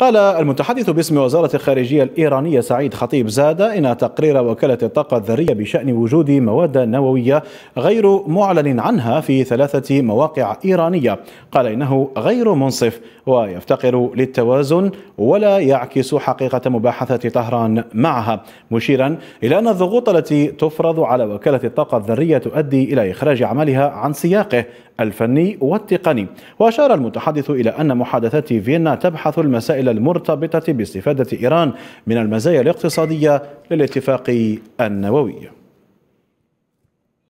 قال المتحدث باسم وزارة الخارجية الإيرانية سعيد خطيب زاد إن تقرير وكالة الطاقة الذرية بشأن وجود مواد نووية غير معلن عنها في ثلاثة مواقع إيرانية. قال إنه غير منصف ويفتقر للتوازن ولا يعكس حقيقة مباحثة طهران معها. مشيرا إلى أن الضغوط التي تفرض على وكالة الطاقة الذرية تؤدي إلى إخراج عملها عن سياقه الفني والتقني. وأشار المتحدث إلى أن محادثات فيينا تبحث المسائل المرتبطة باستفادة إيران من المزايا الاقتصادية للاتفاق النووي.